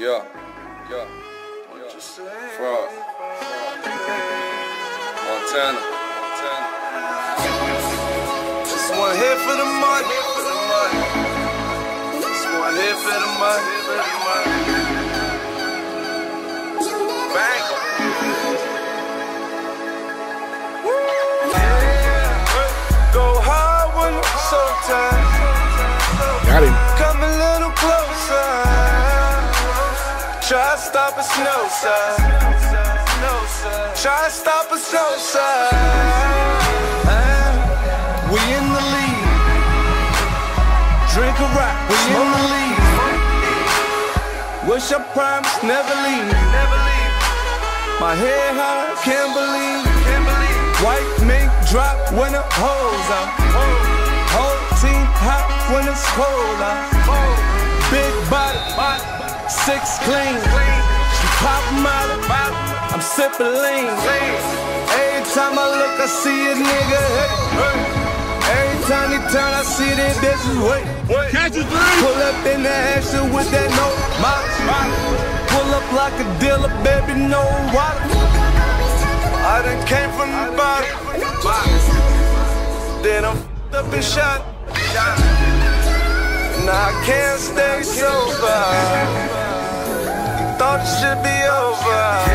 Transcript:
Yeah, yeah, yeah. Fraud. Montana. Montana. This one here for the money. This one here for the money. Bang. Yeah. Go hard when it's so tight. Got him. Try to stop a snow side. Try to stop a snow side. We in the lead. Drink a rock, we in the lead. Wish I promise never leave. My head high, can't believe. White mink drop when the hoes out. Whole team hot when it's cold out. Big body, six clean. She pop molly, I'm sipping lean. Every time I look, I see a nigga. Hey. Every time he turn, I see that bitches wait. Catch his three. Pull up in the action with that no my, Pull up like a dealer, baby, no water. I done came from the bottom. Then I'm f***ed up and shot. Now I can't stay sober. Should be over.